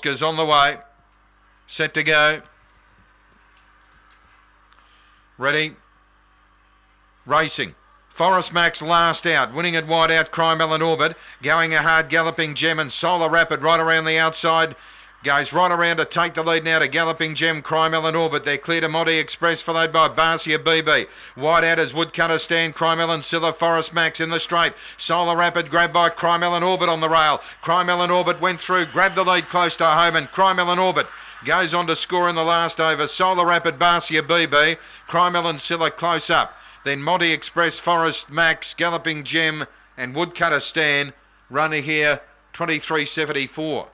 Oscar's on the way. Set to go. Ready. Racing. Forest Max last out, winning it wide out, Crime Orbit, going a hard galloping gem and Solar Rapid right around the outside. Goes right around to take the lead now to Galloping Gem, Crime Ellen Orbit. They're clear to Monty Express, followed by Barcia BB. Wide out as Woodcutter Stand, Crime Ellen Silla, Forest Max in the straight. Solar Rapid grabbed by Crime Ellen Orbit on the rail. Crime Ellen Orbit went through, grabbed the lead close to home, and Crime Ellen Orbit goes on to score in the last over. Solar Rapid, Barcia BB. Crime Ellen Silla close up. Then Monty Express, Forest Max, Galloping Gem, and Woodcutter Stand. Runner here, 23.74.